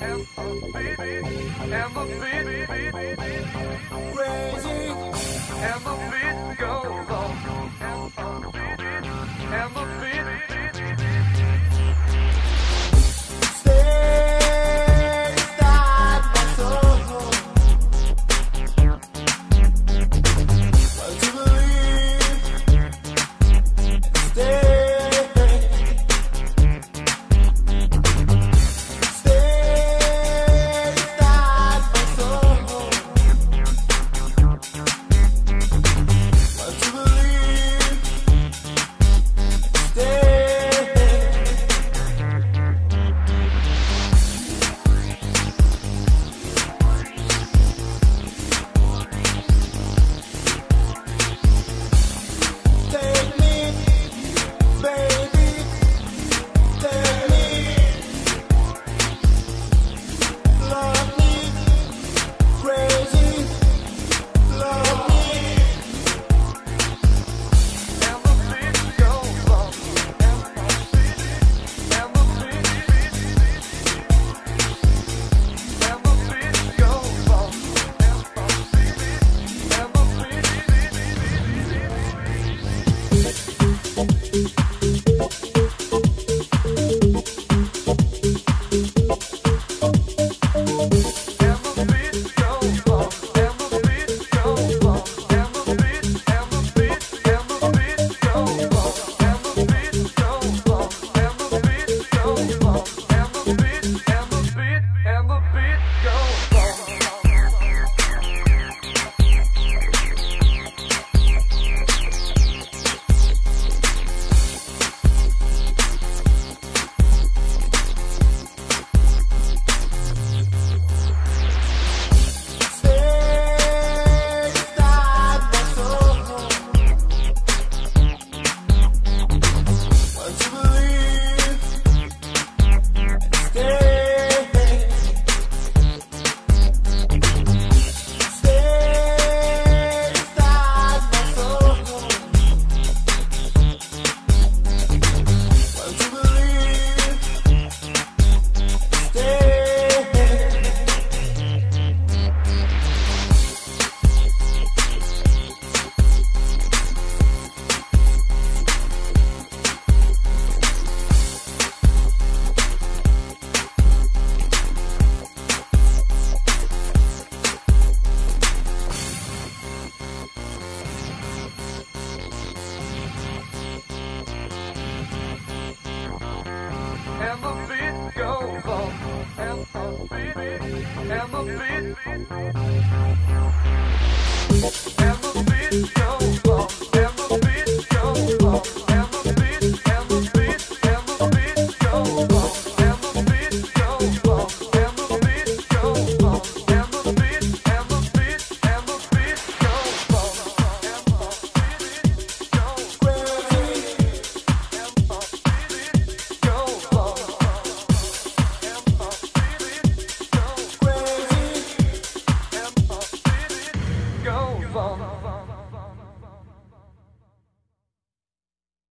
and the baby, and the baby, crazy, and the baby. ever been.